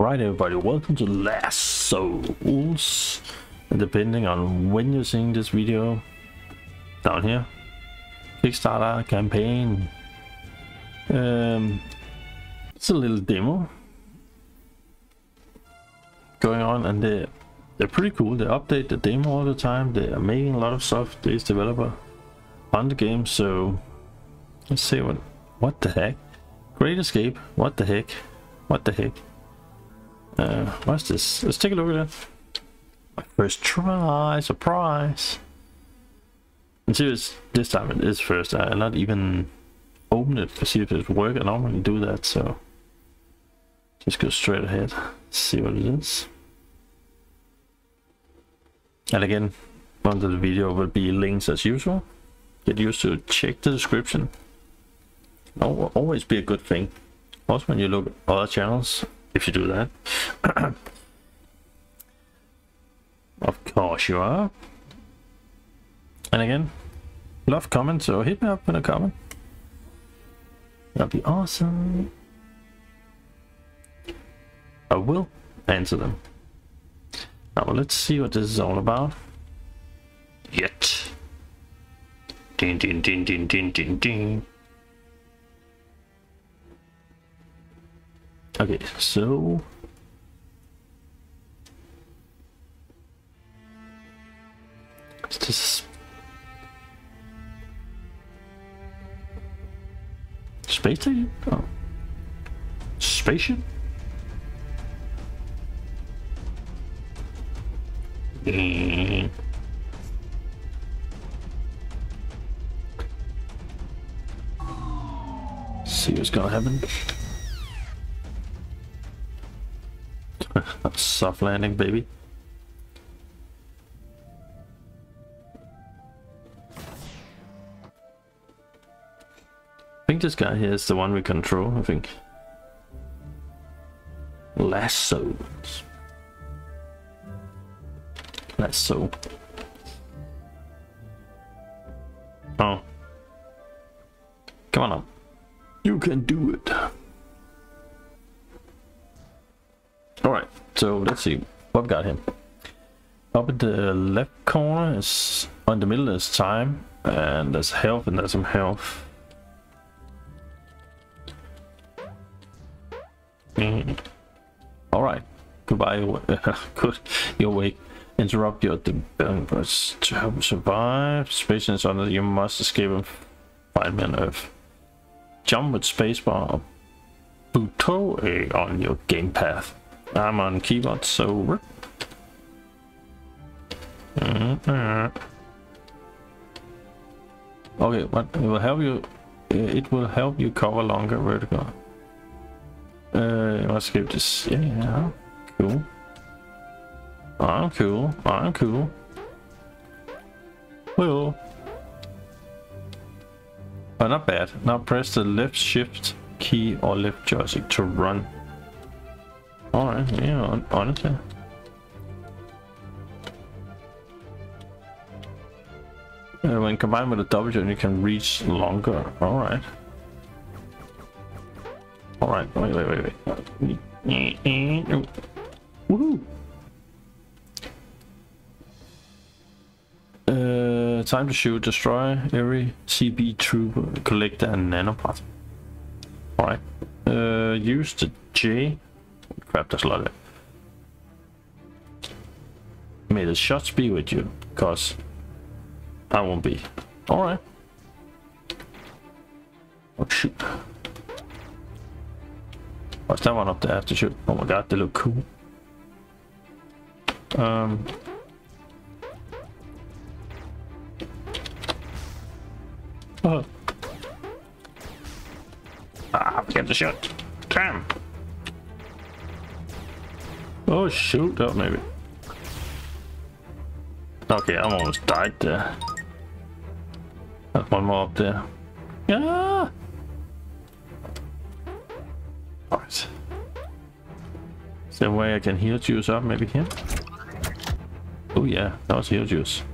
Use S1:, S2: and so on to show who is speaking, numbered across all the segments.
S1: Alright everybody, welcome to Last Souls. Depending on when you're seeing this video, down here, Kickstarter campaign. Um, it's a little demo going on and they're, they're pretty cool. They update the demo all the time. They are making a lot of stuff, this developer, on the game. So let's see what, what the heck. Great Escape, what the heck, what the heck. Uh, what's this? Let's take a look at it. My first try, surprise. And serious, this time it is first. I not even open it to see if it works. I normally do that, so just go straight ahead, see what it is. And again, under the video will be links as usual. Get used to check the description. Always be a good thing. Also when you look at other channels, if you do that. of course you are. And again, love comments, so hit me up in a comment. That'd be awesome. I will answer them. Now let's see what this is all about. Yet. Ding ding ding ding ding ding ding. Okay, so is this space station? Oh, spaceship. See what's gonna happen. Soft landing, baby. I think this guy here is the one we control, I think. Lassos. Lasso. Oh. Come on up. You can do it. So let's see what got him. Up in the left corner is on the middle is time and there's health and there's some health. Mm. Alright, goodbye. Good, you're awake. Interrupt your developers to help survive. Space is under you must escape and find me on Earth. Jump with spacebar or Buto on your gamepad. I'm on keyboard, so. Uh, uh. Okay, what it will help you? Uh, it will help you cover longer vertical. Uh, let's skip this. Yeah, cool. I'm cool. I'm cool. Well. Oh, not bad. Now press the left shift key or left joystick to run. Alright, yeah, honestly. Uh, when combined with a double jump, you can reach longer. Alright. Alright, wait, wait, wait, wait. Woohoo! Uh, time to shoot, destroy every CB trooper, collector, and nanopod. Alright. Uh, use the J Of it. May the shots be with you, cause I won't be. Alright. Oh shoot. What's that one up there after shoot? Oh my god, they look cool. Um Oh. Ah, get the shot. Damn. Oh shoot, oh maybe. Okay, I almost died there. That's one more up there. Ah! Alright. Is there a way I can heal juice up maybe here? Oh yeah, that was heal juice.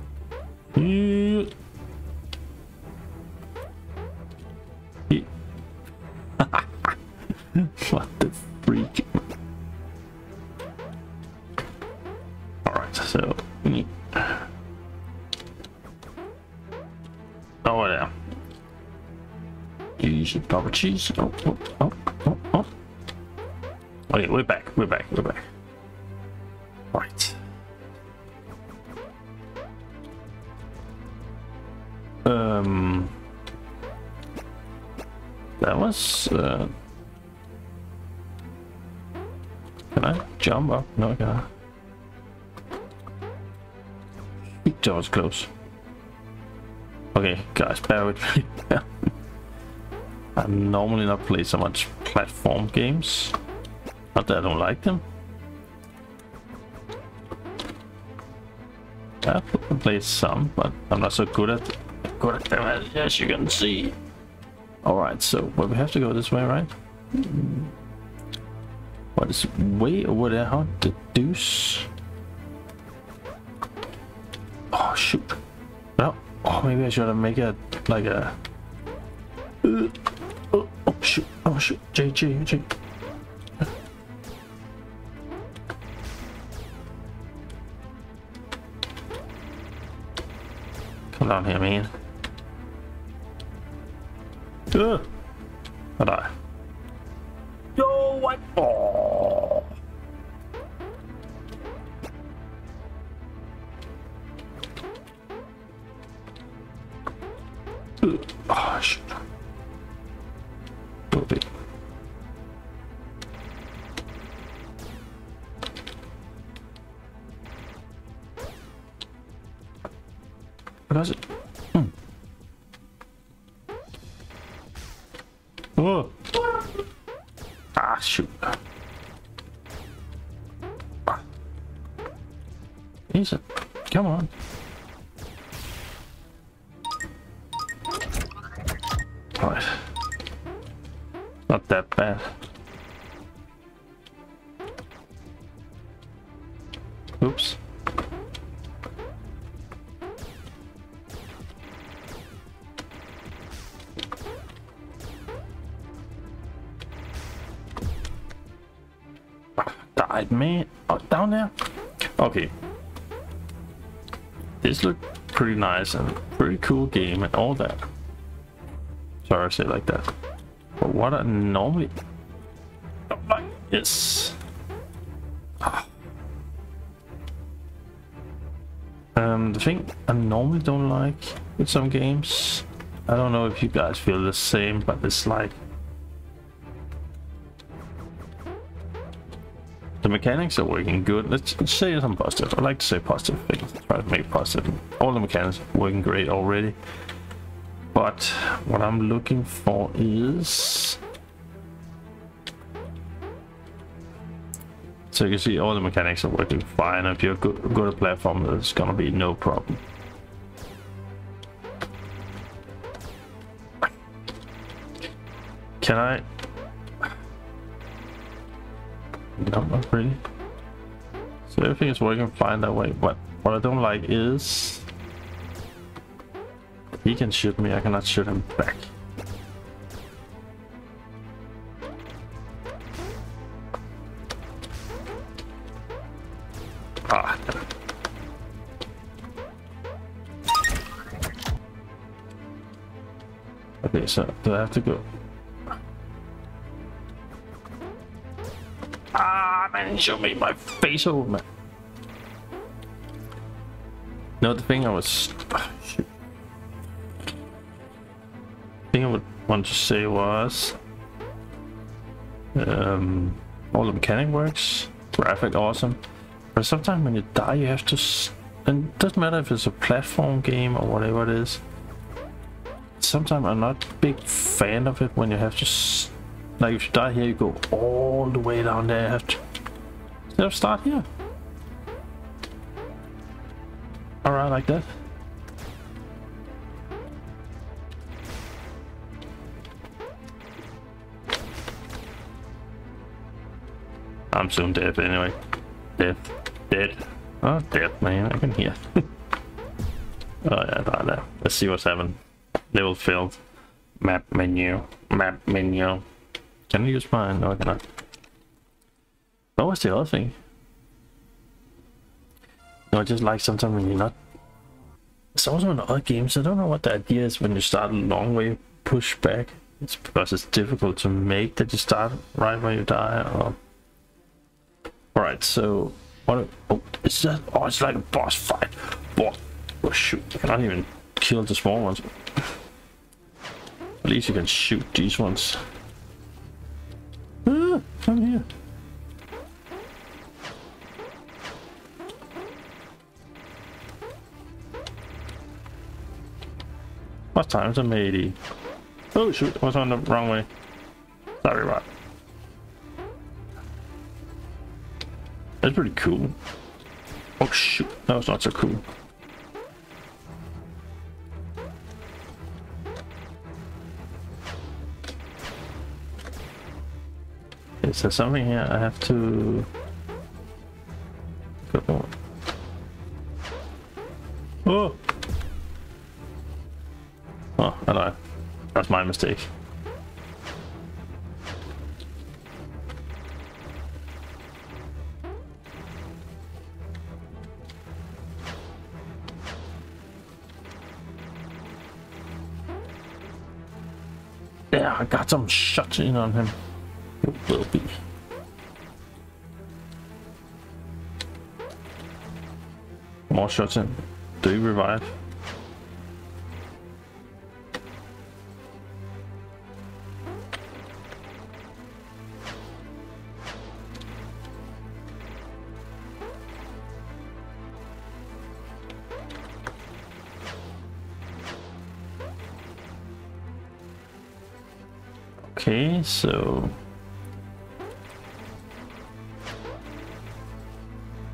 S1: Oh, yeah. Use your double cheese. Oh, oh, oh, oh, oh. Oh, yeah, we're back. We're back. We're back. Right. Um. That was. Uh, can I jump up? No, I can't. That was close. Okay, guys, bear with me. I normally not play so much platform games. Not that I don't like them. I play some, but I'm not so good at good at them as you can see. Alright, so well, we have to go this way, right? What is way over there? How the deuce? Oh shoot! Oh, maybe I should have make it like a. Uh, oh, shoot! Oh shoot! J J J. Come down here, man. Uh, I die. Yo, what? Oh. Is it? Hmm. Oh. Ah, shoot. Ah. Easy. Come on. Right. Not that bad. Oops. Me oh, down there. Okay. This looked pretty nice and pretty cool game and all that. Sorry I say like that. But what I normally don't like is... Um, the thing I normally don't like with some games, I don't know if you guys feel the same, but it's like... The mechanics are working good. Let's, say some positive. I like to say positive things. Try to make positive. All the mechanics working great already. But what I'm looking for is... So you can see all the mechanics are working fine. If you're good, good at platform, there's gonna be no problem. Can I? Not really. So everything is working fine that way. But what I don't like is he can shoot me, I cannot shoot him back. Ah. Okay, so do I have to go? Show me my face over, man. No, the thing I was... Oh. Thing I would want to say was... Um, all the mechanic works, graphic awesome, but sometimes when you die you have to... and it doesn't matter if it's a platform game or whatever it is. Sometimes I'm not a big fan of it when you have to... like if you die here you go all the way down there, you have to... Of start here. Alright, like that. I'm soon dead anyway. Dead. Dead. Oh, dead, man. I can hear. oh, yeah, right. Let's see what's happening. Level filled. Map menu. Map menu. Can I use mine? No, I cannot. What was the other thing? No, just like sometimes when you're not... It's also in other games, I don't know what the idea is when you start a long way, push back. it's because it's difficult to make that you start right where you die or... Alright, so... What... Oh, is that... Oh, it's like a boss fight. Boss... Oh, shoot. I cannot even kill the small ones. At least you can shoot these ones. What time's a matey? Oh shoot, I was on the wrong way. Sorry, Rod. That's pretty cool. Oh shoot, that was not so cool. Is there something here I have to... Go Oh! Oh, know. That's my mistake. Yeah, I got some shots in on him. It will be. More shots in. Do you revive? Okay, so...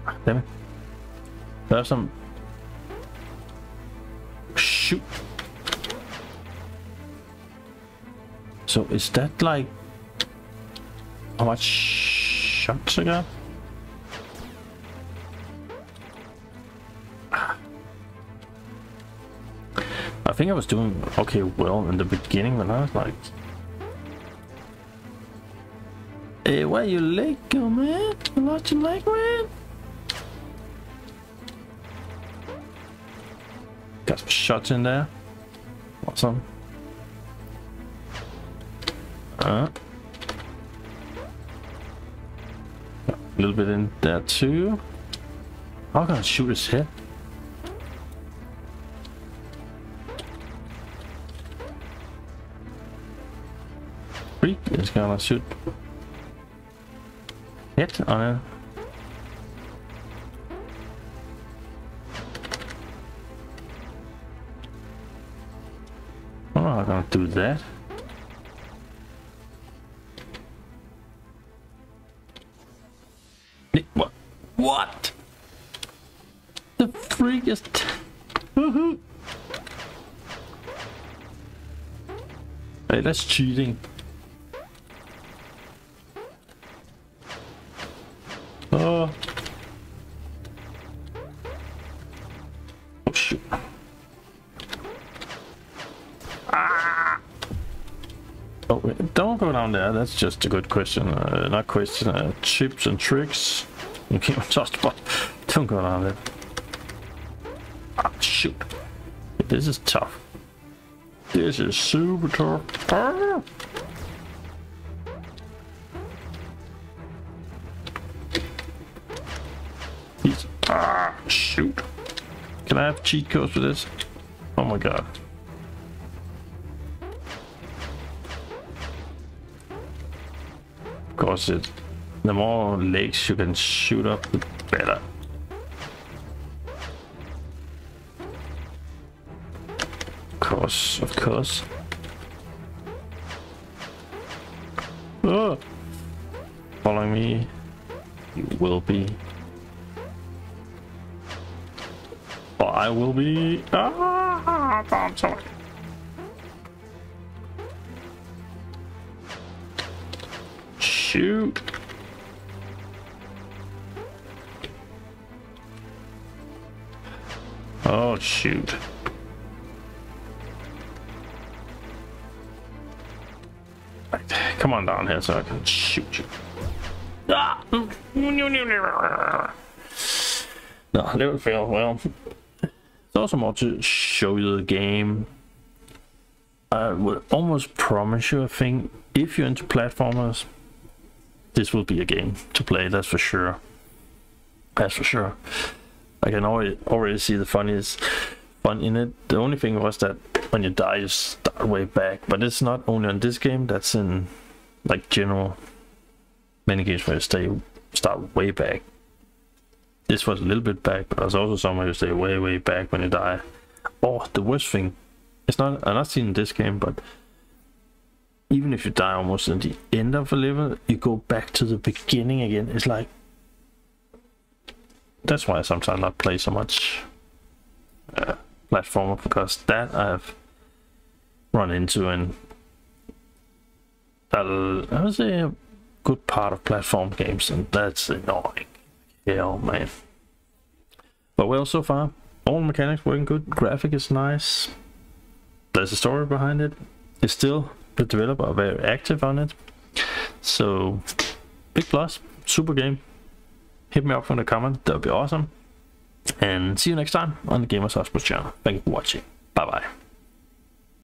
S1: Ah, damn it. There's some... Shoot! So is that like... How much shots I got? I think I was doing okay well in the beginning when I was like Hey, where you leg go, man? You lost your leg, man? Got some shots in there. Awesome. Uh, a little bit in there too. I'm gonna shoot his head? Freak is gonna shoot hit on it. I'm not gonna do that. What? What? The freak is... hey, that's cheating. There? That's just a good question. Uh, not question. Uh, chips and tricks. You can't just but don't go down there. Ah, shoot. This is tough. This is super tough. Ah. He's, ah, shoot. Can I have cheat codes for this? Oh my god. Course, it, the more legs you can shoot up, the better. Of course, of course. Oh. Follow me. You will be. Or I will be. Ah, I'm sorry. Shoot. Oh, shoot. Come on down here so I can shoot you. Ah! No, they would fail. Well, there's also more to show you the game. I would almost promise you a thing. If you're into platformers, this will be a game to play. That's for sure. That's for sure. I can already already see the funniest fun in it. The only thing was that when you die, you start way back. But it's not only on this game. That's in like general many games where you stay start way back. This was a little bit back, but there's also some where you stay way way back when you die. Oh, the worst thing. It's not. I'm not seeing this game, but even if you die almost at the end of a level, you go back to the beginning again. It's like that's why I sometimes not play so much uh, platformer because that I've run into and I would say a good part of platform games and that's annoying. Hell man. But well so far, all mechanics working good, graphic is nice, there's a story behind it. It's still the developer are very active on it. So big plus, super game. Hit me up in the comment, that would be awesome. And see you next time on the Gamers Hotspot channel. Thank you for watching. Bye bye.